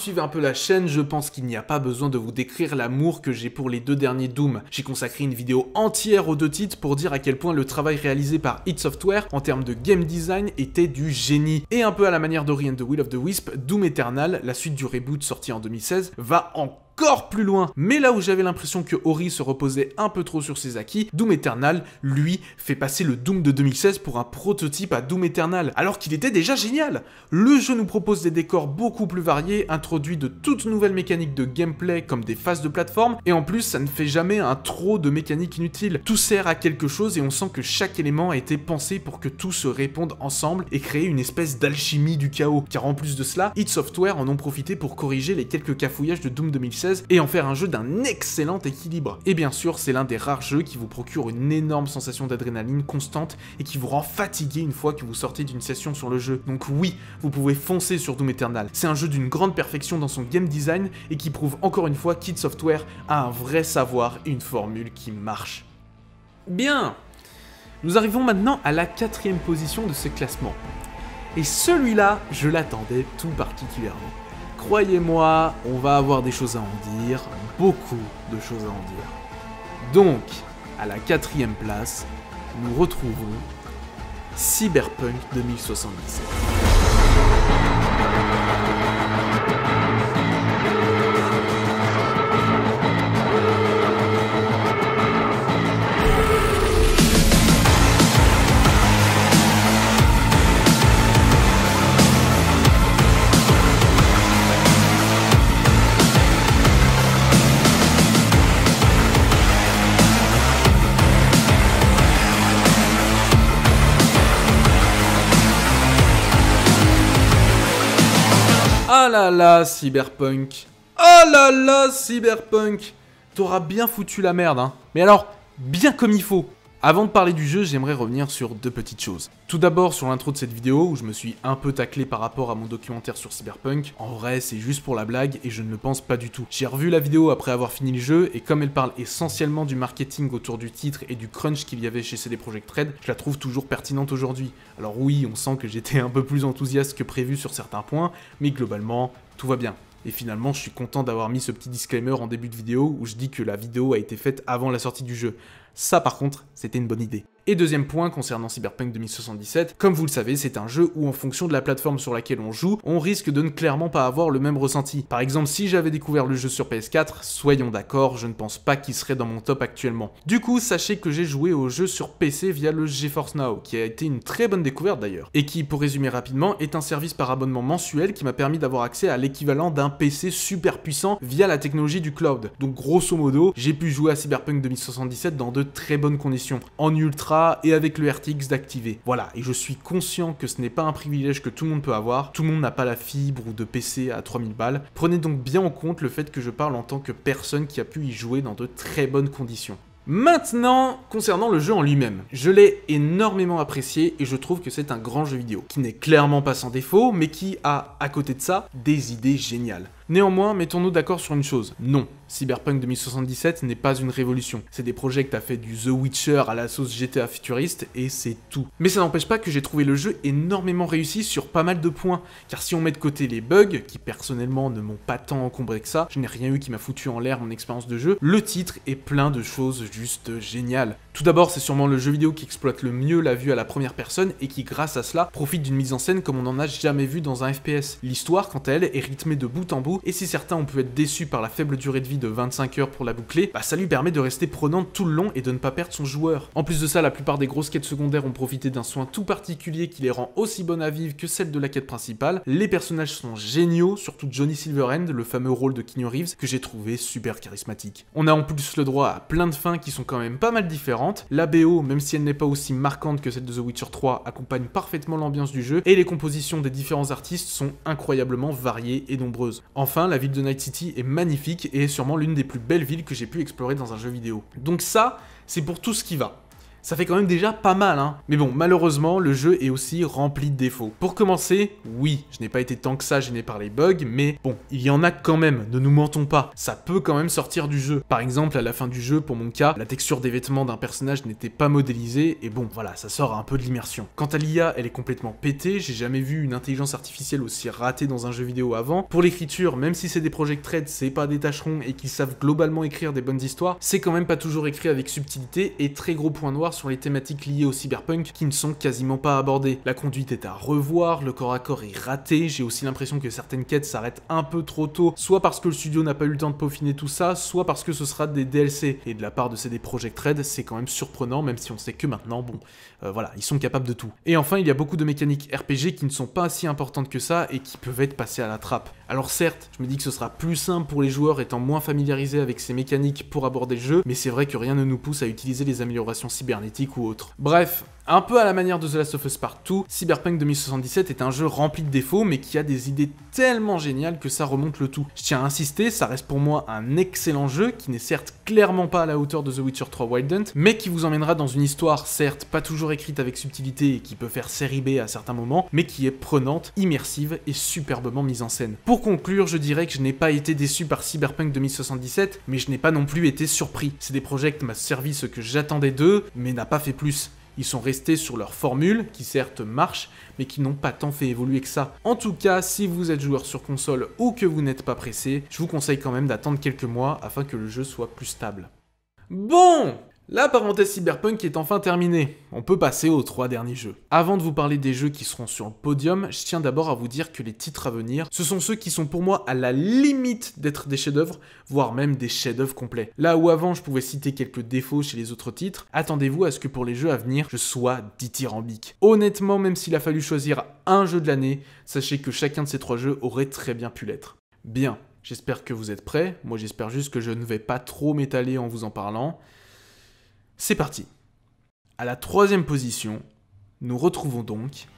Suivent un peu la chaîne, je pense qu'il n'y a pas besoin de vous décrire l'amour que j'ai pour les deux derniers Doom. J'ai consacré une vidéo entière aux deux titres pour dire à quel point le travail réalisé par id Software en termes de game design était du génie. Et un peu à la manière d'Ori and the Will of the Wisp, Doom Eternal, la suite du reboot sorti en 2016, va plus loin. Mais là où j'avais l'impression que Ori se reposait un peu trop sur ses acquis, Doom Eternal, lui, fait passer le Doom de 2016 pour un prototype à Doom Eternal, alors qu'il était déjà génial. Le jeu nous propose des décors beaucoup plus variés, introduit de toutes nouvelles mécaniques de gameplay comme des phases de plateforme, et en plus ça ne fait jamais un trop de mécaniques inutiles. Tout sert à quelque chose et on sent que chaque élément a été pensé pour que tout se réponde ensemble et créer une espèce d'alchimie du chaos. Car en plus de cela, id Software en ont profité pour corriger les quelques cafouillages de Doom 2016 et en faire un jeu d'un excellent équilibre. Et bien sûr, c'est l'un des rares jeux qui vous procure une énorme sensation d'adrénaline constante et qui vous rend fatigué une fois que vous sortez d'une session sur le jeu. Donc oui, vous pouvez foncer sur Doom Eternal. C'est un jeu d'une grande perfection dans son game design et qui prouve encore une fois qu'id Software a un vrai savoir et une formule qui marche. Bien Nous arrivons maintenant à la quatrième position de ce classement. Et celui-là, je l'attendais tout particulièrement. Croyez-moi, on va avoir des choses à en dire, beaucoup de choses à en dire. Donc, à la quatrième place, nous retrouvons Cyberpunk 2077. Ah là là, Cyberpunk. Ah là là, Cyberpunk. T'auras bien foutu la merde, hein. Mais alors, bien comme il faut. Avant de parler du jeu, j'aimerais revenir sur deux petites choses. Tout d'abord sur l'intro de cette vidéo, où je me suis un peu taclé par rapport à mon documentaire sur Cyberpunk. En vrai, c'est juste pour la blague, et je ne le pense pas du tout. J'ai revu la vidéo après avoir fini le jeu, et comme elle parle essentiellement du marketing autour du titre et du crunch qu'il y avait chez CD Projekt Red, je la trouve toujours pertinente aujourd'hui. Alors oui, on sent que j'étais un peu plus enthousiaste que prévu sur certains points, mais globalement, tout va bien. Et finalement, je suis content d'avoir mis ce petit disclaimer en début de vidéo où je dis que la vidéo a été faite avant la sortie du jeu. Ça par contre, c'était une bonne idée. Et deuxième point concernant Cyberpunk 2077, comme vous le savez, c'est un jeu où en fonction de la plateforme sur laquelle on joue, on risque de ne clairement pas avoir le même ressenti. Par exemple, si j'avais découvert le jeu sur PS4, soyons d'accord, je ne pense pas qu'il serait dans mon top actuellement. Du coup, sachez que j'ai joué au jeu sur PC via le GeForce Now, qui a été une très bonne découverte d'ailleurs, et qui, pour résumer rapidement, est un service par abonnement mensuel qui m'a permis d'avoir accès à l'équivalent d'un PC super puissant via la technologie du cloud. Donc grosso modo, j'ai pu jouer à Cyberpunk 2077 dans de très bonnes conditions, en ultra et avec le RTX d'activer. Voilà, et je suis conscient que ce n'est pas un privilège que tout le monde peut avoir, tout le monde n'a pas la fibre ou de PC à 3000 balles. Prenez donc bien en compte le fait que je parle en tant que personne qui a pu y jouer dans de très bonnes conditions. Maintenant, concernant le jeu en lui-même, je l'ai énormément apprécié et je trouve que c'est un grand jeu vidéo, qui n'est clairement pas sans défaut, mais qui a, à côté de ça, des idées géniales. Néanmoins, mettons-nous d'accord sur une chose, non, Cyberpunk 2077 n'est pas une révolution. C'est des projets que t'as fait du The Witcher à la sauce GTA futuriste et c'est tout. Mais ça n'empêche pas que j'ai trouvé le jeu énormément réussi sur pas mal de points, car si on met de côté les bugs, qui personnellement ne m'ont pas tant encombré que ça, je n'ai rien eu qui m'a foutu en l'air mon expérience de jeu, le titre est plein de choses juste géniales. Tout d'abord, c'est sûrement le jeu vidéo qui exploite le mieux la vue à la première personne et qui, grâce à cela, profite d'une mise en scène comme on n'en a jamais vu dans un FPS. L'histoire, quant à elle, est rythmée de bout en bout, et si certains ont pu être déçus par la faible durée de vie de 25 heures pour la boucler, bah ça lui permet de rester prenante tout le long et de ne pas perdre son joueur. En plus de ça, la plupart des grosses quêtes secondaires ont profité d'un soin tout particulier qui les rend aussi bonnes à vivre que celles de la quête principale. Les personnages sont géniaux, surtout Johnny Silverhand, le fameux rôle de Keanu Reeves, que j'ai trouvé super charismatique. On a en plus le droit à plein de fins qui sont quand même pas mal différentes. La BO même si elle n'est pas aussi marquante que celle de The Witcher 3, accompagne parfaitement l'ambiance du jeu, et les compositions des différents artistes sont incroyablement variées et nombreuses. Enfin, la ville de Night City est magnifique et est sûrement l'une des plus belles villes que j'ai pu explorer dans un jeu vidéo. Donc ça, c'est pour tout ce qui va. Ça fait quand même déjà pas mal, hein. Mais bon, malheureusement, le jeu est aussi rempli de défauts. Pour commencer, oui, je n'ai pas été tant que ça gêné par les bugs, mais bon, il y en a quand même, ne nous mentons pas. Ça peut quand même sortir du jeu. Par exemple, à la fin du jeu, pour mon cas, la texture des vêtements d'un personnage n'était pas modélisée, et bon, voilà, ça sort un peu de l'immersion. Quant à l'IA, elle est complètement pétée, j'ai jamais vu une intelligence artificielle aussi ratée dans un jeu vidéo avant. Pour l'écriture, même si c'est des project trades, c'est pas des tâcherons et qu'ils savent globalement écrire des bonnes histoires, c'est quand même pas toujours écrit avec subtilité et très gros point noir sur les thématiques liées au cyberpunk qui ne sont quasiment pas abordées. La conduite est à revoir, le corps à corps est raté, j'ai aussi l'impression que certaines quêtes s'arrêtent un peu trop tôt, soit parce que le studio n'a pas eu le temps de peaufiner tout ça, soit parce que ce sera des DLC. Et de la part de CD Projekt Red, c'est quand même surprenant, même si on sait que maintenant, bon, euh, voilà, ils sont capables de tout. Et enfin, il y a beaucoup de mécaniques RPG qui ne sont pas si importantes que ça et qui peuvent être passées à la trappe. Alors certes, je me dis que ce sera plus simple pour les joueurs étant moins familiarisés avec ces mécaniques pour aborder le jeu, mais c'est vrai que rien ne nous pousse à utiliser les améliorations cybernétiques ou autres. Bref, un peu à la manière de The Last of Us Part 2, Cyberpunk 2077 est un jeu rempli de défauts mais qui a des idées tellement géniales que ça remonte le tout. Je tiens à insister, ça reste pour moi un excellent jeu qui n'est certes clairement pas à la hauteur de The Witcher 3 Wild Hunt, mais qui vous emmènera dans une histoire certes pas toujours écrite avec subtilité et qui peut faire série B à certains moments, mais qui est prenante, immersive et superbement mise en scène. Pour conclure, je dirais que je n'ai pas été déçu par Cyberpunk 2077, mais je n'ai pas non plus été surpris. Projets qui m'a servi ce que j'attendais d'eux, mais n'a pas fait plus. Ils sont restés sur leur formule, qui certes marche, mais qui n'ont pas tant fait évoluer que ça. En tout cas, si vous êtes joueur sur console ou que vous n'êtes pas pressé, je vous conseille quand même d'attendre quelques mois afin que le jeu soit plus stable. Bon la parenthèse cyberpunk est enfin terminée. On peut passer aux trois derniers jeux. Avant de vous parler des jeux qui seront sur le podium, je tiens d'abord à vous dire que les titres à venir, ce sont ceux qui sont pour moi à la limite d'être des chefs-d'œuvre, voire même des chefs-d'œuvre complets. Là où avant je pouvais citer quelques défauts chez les autres titres, attendez-vous à ce que pour les jeux à venir, je sois dithyrambique. Honnêtement, même s'il a fallu choisir un jeu de l'année, sachez que chacun de ces trois jeux aurait très bien pu l'être. Bien, j'espère que vous êtes prêts. Moi j'espère juste que je ne vais pas trop m'étaler en vous en parlant. C'est parti. À la troisième position, nous retrouvons donc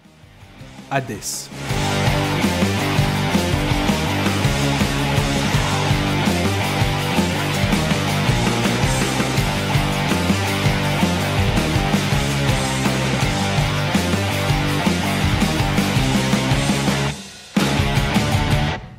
Hades.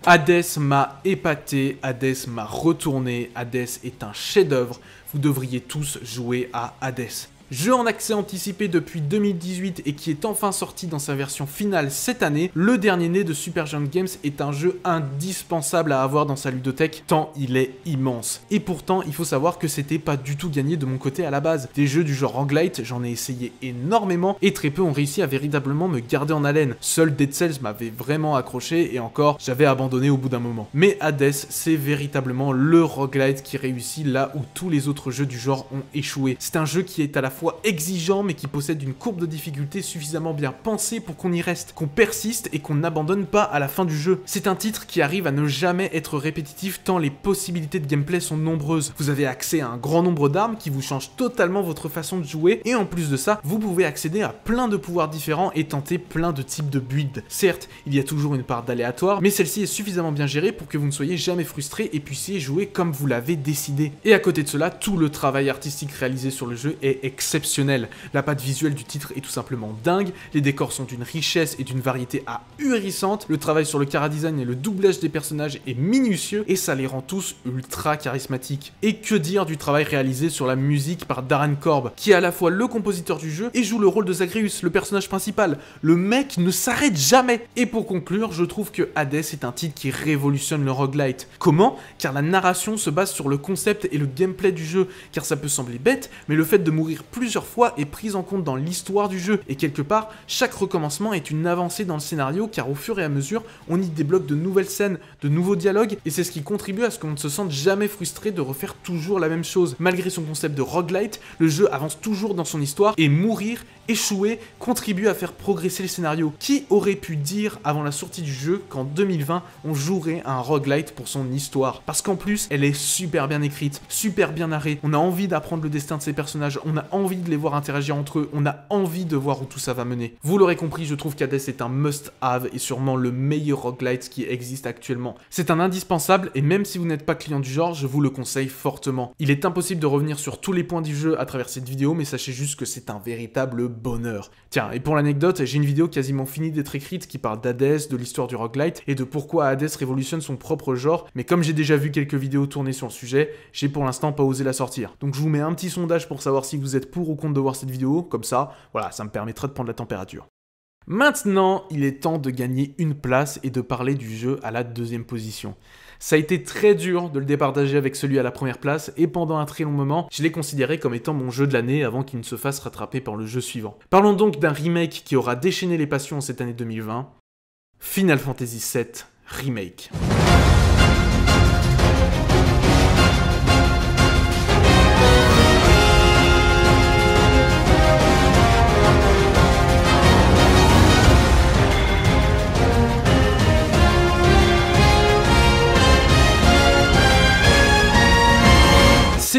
Hades m'a épaté, Hades m'a retourné, Hades est un chef-d'œuvre, vous devriez tous jouer à Hades. Jeu en accès anticipé depuis 2018 et qui est enfin sorti dans sa version finale cette année, le dernier né de Supergiant Games est un jeu indispensable à avoir dans sa ludothèque tant il est immense. Et pourtant, il faut savoir que c'était pas du tout gagné de mon côté à la base. Des jeux du genre roguelite, j'en ai essayé énormément et très peu ont réussi à véritablement me garder en haleine. Seul Dead Cells m'avait vraiment accroché et encore, j'avais abandonné au bout d'un moment. Mais Hades, c'est véritablement le roguelite qui réussit là où tous les autres jeux du genre ont échoué. C'est un jeu qui est à la fois exigeant mais qui possède une courbe de difficulté suffisamment bien pensée pour qu'on y reste, qu'on persiste et qu'on n'abandonne pas à la fin du jeu. C'est un titre qui arrive à ne jamais être répétitif tant les possibilités de gameplay sont nombreuses. Vous avez accès à un grand nombre d'armes qui vous changent totalement votre façon de jouer et en plus de ça, vous pouvez accéder à plein de pouvoirs différents et tenter plein de types de builds. Certes, il y a toujours une part d'aléatoire, mais celle-ci est suffisamment bien gérée pour que vous ne soyez jamais frustré et puissiez jouer comme vous l'avez décidé. Et à côté de cela, tout le travail artistique réalisé sur le jeu est excellent exceptionnel. La patte visuelle du titre est tout simplement dingue, les décors sont d'une richesse et d'une variété ahurissante, le travail sur le chara-design et le doublage des personnages est minutieux et ça les rend tous ultra charismatiques. Et que dire du travail réalisé sur la musique par Darren Korb, qui est à la fois le compositeur du jeu et joue le rôle de Zagreus, le personnage principal. Le mec ne s'arrête jamais Et pour conclure, je trouve que Hades est un titre qui révolutionne le roguelite. Comment? Car la narration se base sur le concept et le gameplay du jeu, car ça peut sembler bête, mais le fait de mourir plusieurs fois est prise en compte dans l'histoire du jeu, et quelque part, chaque recommencement est une avancée dans le scénario, car au fur et à mesure, on y débloque de nouvelles scènes, de nouveaux dialogues, et c'est ce qui contribue à ce qu'on ne se sente jamais frustré de refaire toujours la même chose. Malgré son concept de roguelite, le jeu avance toujours dans son histoire, et mourir, échouer, contribue à faire progresser le scénario. Qui aurait pu dire avant la sortie du jeu qu'en 2020, on jouerait un roguelite pour son histoire? Parce qu'en plus, elle est super bien écrite, super bien narrée, on a envie d'apprendre le destin de ses personnages, on a envie envie de les voir interagir entre eux, on a envie de voir où tout ça va mener. Vous l'aurez compris, je trouve qu'Hades est un must-have et sûrement le meilleur roguelite qui existe actuellement. C'est un indispensable et même si vous n'êtes pas client du genre, je vous le conseille fortement. Il est impossible de revenir sur tous les points du jeu à travers cette vidéo, mais sachez juste que c'est un véritable bonheur. Tiens, et pour l'anecdote, j'ai une vidéo quasiment finie d'être écrite qui parle d'Hades, de l'histoire du roguelite et de pourquoi Hades révolutionne son propre genre, mais comme j'ai déjà vu quelques vidéos tournées sur le sujet, j'ai pour l'instant pas osé la sortir. Donc je vous mets un petit sondage pour savoir si vous êtes pour ou contre de voir cette vidéo, comme ça, voilà, ça me permettra de prendre la température. Maintenant, il est temps de gagner une place et de parler du jeu à la deuxième position. Ça a été très dur de le départager avec celui à la première place et pendant un très long moment, je l'ai considéré comme étant mon jeu de l'année avant qu'il ne se fasse rattraper par le jeu suivant. Parlons donc d'un remake qui aura déchaîné les passions cette année 2020, Final Fantasy VII Remake.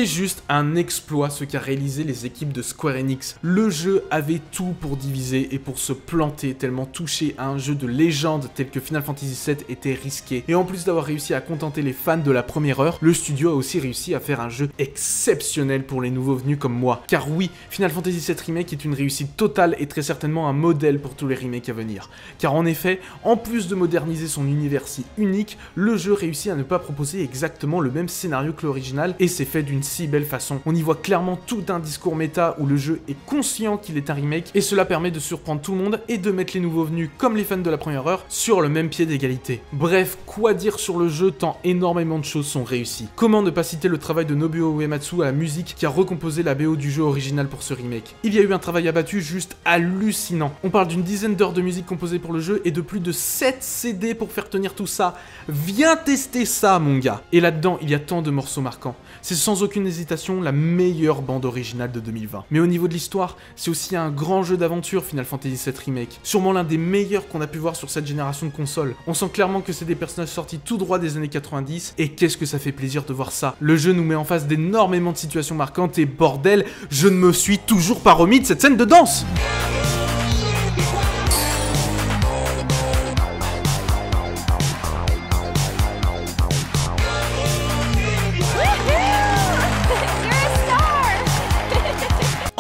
Juste un exploit ce qu'a réalisé les équipes de Square Enix. Le jeu avait tout pour diviser et pour se planter tellement toucher à un jeu de légende tel que Final Fantasy VII était risqué. Et en plus d'avoir réussi à contenter les fans de la première heure, le studio a aussi réussi à faire un jeu exceptionnel pour les nouveaux venus comme moi. Car oui, Final Fantasy VII Remake est une réussite totale et très certainement un modèle pour tous les remakes à venir. Car en effet, en plus de moderniser son univers si unique, le jeu réussit à ne pas proposer exactement le même scénario que l'original et c'est fait d'une belle façon. On y voit clairement tout un discours méta où le jeu est conscient qu'il est un remake et cela permet de surprendre tout le monde et de mettre les nouveaux venus comme les fans de la première heure sur le même pied d'égalité. Bref, quoi dire sur le jeu tant énormément de choses sont réussies. Comment ne pas citer le travail de Nobuo Uematsu à la musique qui a recomposé la BO du jeu original pour ce remake? Il y a eu un travail abattu juste hallucinant. On parle d'une dizaine d'heures de musique composée pour le jeu et de plus de 7 CD pour faire tenir tout ça. Viens tester ça mon gars Et là-dedans, il y a tant de morceaux marquants. C'est sans aucune hésitation la meilleure bande originale de 2020. Mais au niveau de l'histoire, c'est aussi un grand jeu d'aventure Final Fantasy VII Remake. Sûrement l'un des meilleurs qu'on a pu voir sur cette génération de consoles. On sent clairement que c'est des personnages sortis tout droit des années 90 et qu'est-ce que ça fait plaisir de voir ça. Le jeu nous met en face d'énormément de situations marquantes et bordel, je ne me suis toujours pas remis de cette scène de danse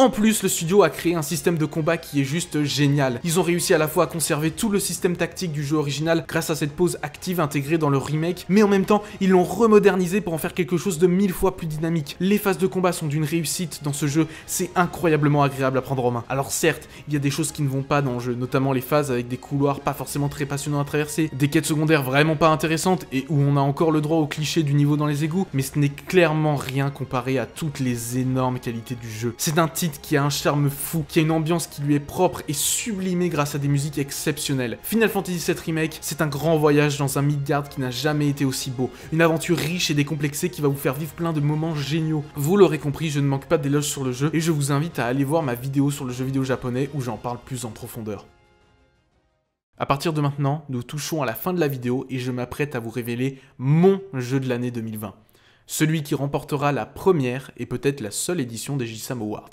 En plus, le studio a créé un système de combat qui est juste génial. Ils ont réussi à la fois à conserver tout le système tactique du jeu original grâce à cette pause active intégrée dans le remake, mais en même temps, ils l'ont remodernisé pour en faire quelque chose de mille fois plus dynamique. Les phases de combat sont d'une réussite dans ce jeu, c'est incroyablement agréable à prendre en main. Alors certes, il y a des choses qui ne vont pas dans le jeu, notamment les phases avec des couloirs pas forcément très passionnants à traverser, des quêtes secondaires vraiment pas intéressantes et où on a encore le droit au cliché du niveau dans les égouts, mais ce n'est clairement rien comparé à toutes les énormes qualités du jeu. C'est un titre qui a un charme fou, qui a une ambiance qui lui est propre et sublimée grâce à des musiques exceptionnelles. Final Fantasy VII Remake, c'est un grand voyage dans un Midgard qui n'a jamais été aussi beau, une aventure riche et décomplexée qui va vous faire vivre plein de moments géniaux. Vous l'aurez compris, je ne manque pas d'éloges sur le jeu et je vous invite à aller voir ma vidéo sur le jeu vidéo japonais où j'en parle plus en profondeur. A partir de maintenant, nous touchons à la fin de la vidéo et je m'apprête à vous révéler mon jeu de l'année 2020. Celui qui remportera la première et peut-être la seule édition des JSAM Awards.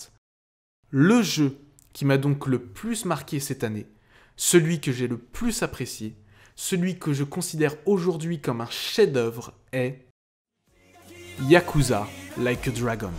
Le jeu qui m'a donc le plus marqué cette année, celui que j'ai le plus apprécié, celui que je considère aujourd'hui comme un chef-d'œuvre est Yakuza Like a Dragon.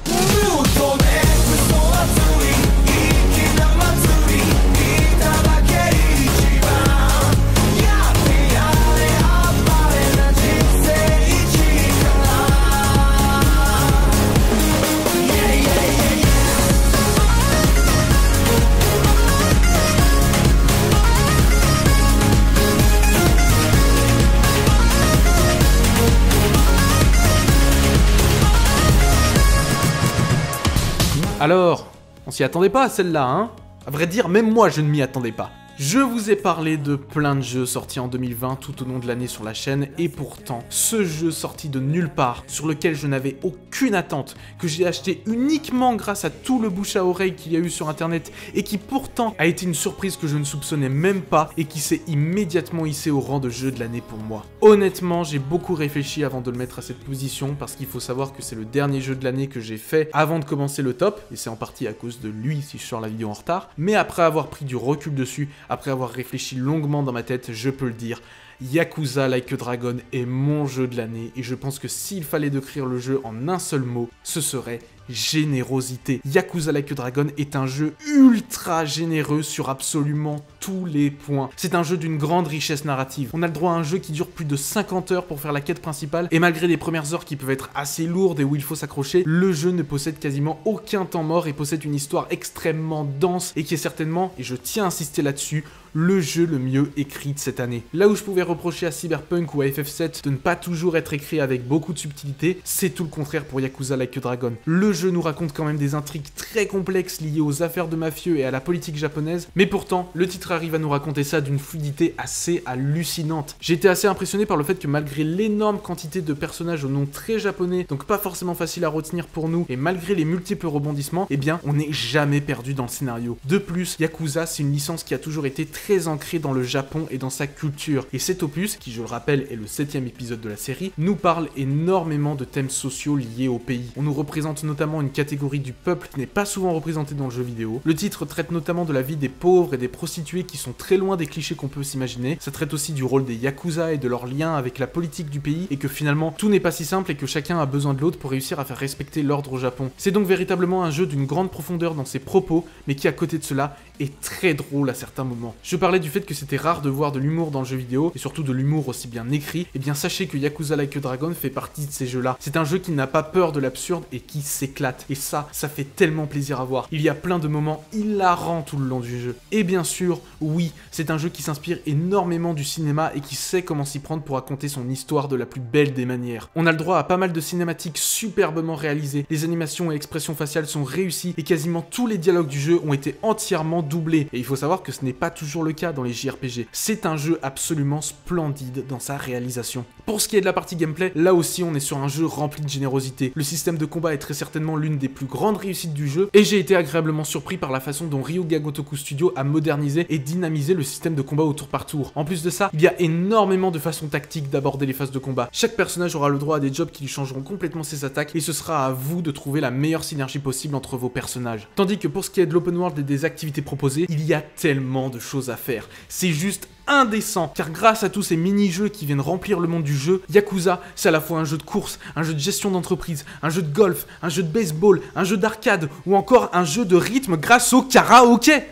Alors, on s'y attendait pas à celle-là, hein? À vrai dire, même moi je ne m'y attendais pas. Je vous ai parlé de plein de jeux sortis en 2020 tout au long de l'année sur la chaîne et pourtant, ce jeu sorti de nulle part, sur lequel je n'avais aucune attente, que j'ai acheté uniquement grâce à tout le bouche à oreille qu'il y a eu sur internet et qui pourtant a été une surprise que je ne soupçonnais même pas et qui s'est immédiatement hissé au rang de jeu de l'année pour moi. Honnêtement, j'ai beaucoup réfléchi avant de le mettre à cette position parce qu'il faut savoir que c'est le dernier jeu de l'année que j'ai fait avant de commencer le top et c'est en partie à cause de lui si je sors la vidéo en retard, mais après avoir pris du recul dessus, après avoir réfléchi longuement dans ma tête, je peux le dire, Yakuza Like a Dragon est mon jeu de l'année et je pense que s'il fallait décrire le jeu en un seul mot, ce serait générosité. Yakuza Like a Dragon est un jeu ultra généreux sur absolument tous les points. C'est un jeu d'une grande richesse narrative. On a le droit à un jeu qui dure plus de 50 heures pour faire la quête principale et malgré les premières heures qui peuvent être assez lourdes et où il faut s'accrocher, le jeu ne possède quasiment aucun temps mort et possède une histoire extrêmement dense et qui est certainement, et je tiens à insister là-dessus, le jeu le mieux écrit de cette année. Là où je pouvais reprocher à Cyberpunk ou à FF7 de ne pas toujours être écrit avec beaucoup de subtilité, c'est tout le contraire pour Yakuza Like a Dragon. Le jeu nous raconte quand même des intrigues très complexes liées aux affaires de mafieux et à la politique japonaise, mais pourtant, le titre arrive à nous raconter ça d'une fluidité assez hallucinante. Été assez impressionné par le fait que malgré l'énorme quantité de personnages au nom très japonais, donc pas forcément facile à retenir pour nous, et malgré les multiples rebondissements, eh bien, on n'est jamais perdu dans le scénario. De plus, Yakuza, c'est une licence qui a toujours été très très ancré dans le Japon et dans sa culture. Et cet opus, qui je le rappelle est le septième épisode de la série, nous parle énormément de thèmes sociaux liés au pays. On nous représente notamment une catégorie du peuple qui n'est pas souvent représentée dans le jeu vidéo. Le titre traite notamment de la vie des pauvres et des prostituées qui sont très loin des clichés qu'on peut s'imaginer. Ça traite aussi du rôle des yakuza et de leur lien avec la politique du pays et que finalement tout n'est pas si simple et que chacun a besoin de l'autre pour réussir à faire respecter l'ordre au Japon. C'est donc véritablement un jeu d'une grande profondeur dans ses propos, mais qui à côté de cela est très drôle à certains moments. Parlais du fait que c'était rare de voir de l'humour dans le jeu vidéo, et surtout de l'humour aussi bien écrit, et eh bien sachez que Yakuza Like a Dragon fait partie de ces jeux-là. C'est un jeu qui n'a pas peur de l'absurde et qui s'éclate. Et ça, ça fait tellement plaisir à voir. Il y a plein de moments hilarants tout le long du jeu. Et bien sûr, oui, c'est un jeu qui s'inspire énormément du cinéma et qui sait comment s'y prendre pour raconter son histoire de la plus belle des manières. On a le droit à pas mal de cinématiques superbement réalisées, les animations et expressions faciales sont réussies et quasiment tous les dialogues du jeu ont été entièrement doublés. Et il faut savoir que ce n'est pas toujours le cas dans les JRPG. C'est un jeu absolument splendide dans sa réalisation. Pour ce qui est de la partie gameplay, là aussi on est sur un jeu rempli de générosité. Le système de combat est très certainement l'une des plus grandes réussites du jeu, et j'ai été agréablement surpris par la façon dont Ryuga Gotoku Studio a modernisé et dynamisé le système de combat au tour par tour. En plus de ça, il y a énormément de façons tactiques d'aborder les phases de combat. Chaque personnage aura le droit à des jobs qui lui changeront complètement ses attaques, et ce sera à vous de trouver la meilleure synergie possible entre vos personnages. Tandis que pour ce qui est de l'open world et des activités proposées, il y a tellement de choses à faire. C'est juste indécent, car grâce à tous ces mini-jeux qui viennent remplir le monde du jeu, Yakuza, c'est à la fois un jeu de course, un jeu de gestion d'entreprise, un jeu de golf, un jeu de baseball, un jeu d'arcade, ou encore un jeu de rythme grâce au karaoké.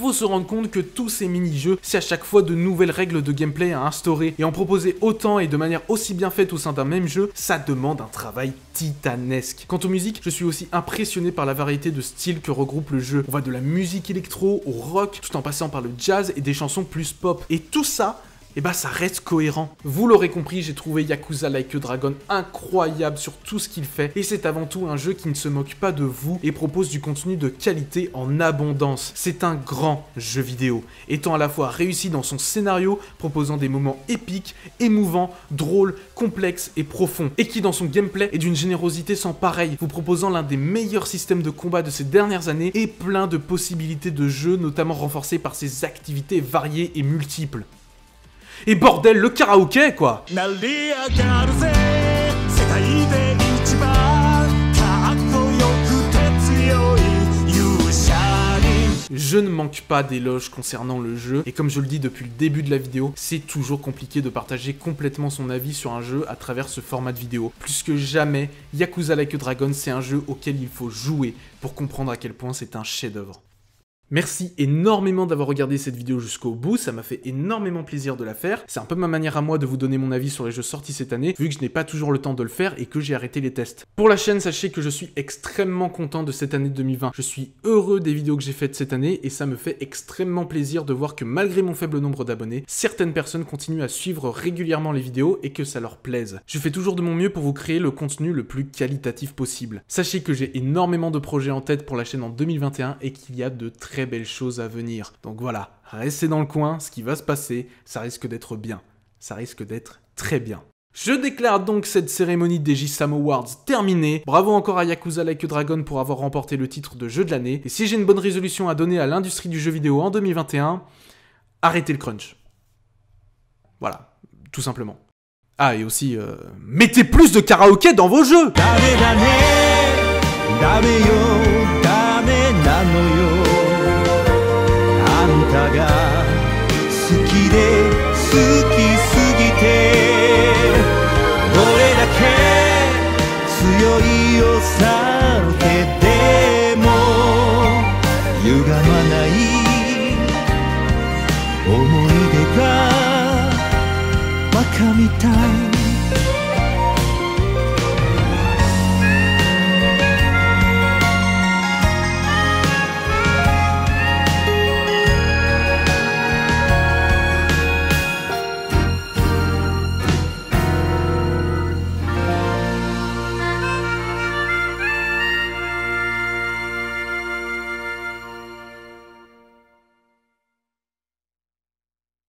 Faut se rendre compte que tous ces mini-jeux, c'est à chaque fois de nouvelles règles de gameplay à instaurer, et en proposer autant et de manière aussi bien faite au sein d'un même jeu, ça demande un travail titanesque. Quant aux musiques, je suis aussi impressionné par la variété de styles que regroupe le jeu. On va de la musique électro au rock, tout en passant par le jazz et des chansons plus pop. Et tout ça, et eh bah ça reste cohérent. Vous l'aurez compris, j'ai trouvé Yakuza Like a Dragon incroyable sur tout ce qu'il fait, et c'est avant tout un jeu qui ne se moque pas de vous et propose du contenu de qualité en abondance. C'est un grand jeu vidéo, étant à la fois réussi dans son scénario, proposant des moments épiques, émouvants, drôles, complexes et profonds, et qui dans son gameplay est d'une générosité sans pareil, vous proposant l'un des meilleurs systèmes de combat de ces dernières années et plein de possibilités de jeu, notamment renforcées par ses activités variées et multiples. Et bordel, le karaoké, quoi Je ne manque pas d'éloges concernant le jeu, et comme je le dis depuis le début de la vidéo, c'est toujours compliqué de partager complètement son avis sur un jeu à travers ce format de vidéo. Plus que jamais, Yakuza Like a Dragon, c'est un jeu auquel il faut jouer pour comprendre à quel point c'est un chef-d'œuvre. Merci énormément d'avoir regardé cette vidéo jusqu'au bout, ça m'a fait énormément plaisir de la faire. C'est un peu ma manière à moi de vous donner mon avis sur les jeux sortis cette année, vu que je n'ai pas toujours le temps de le faire et que j'ai arrêté les tests. Pour la chaîne, sachez que je suis extrêmement content de cette année 2020. Je suis heureux des vidéos que j'ai faites cette année et ça me fait extrêmement plaisir de voir que malgré mon faible nombre d'abonnés, certaines personnes continuent à suivre régulièrement les vidéos et que ça leur plaise. Je fais toujours de mon mieux pour vous créer le contenu le plus qualitatif possible. Sachez que j'ai énormément de projets en tête pour la chaîne en 2021 et qu'il y a de très belles choses à venir. Donc voilà, restez dans le coin, ce qui va se passer, ça risque d'être bien. Ça risque d'être très bien. Je déclare donc cette cérémonie des JSAM Awards terminée. Bravo encore à Yakuza Like Dragon pour avoir remporté le titre de jeu de l'année. Et si j'ai une bonne résolution à donner à l'industrie du jeu vidéo en 2021, arrêtez le crunch. Voilà, tout simplement. Ah, et aussi, euh, mettez plus de karaoké dans vos jeux が好きで好きすぎてどれだけ強いよさけでも歪まない思い出がバカみたい。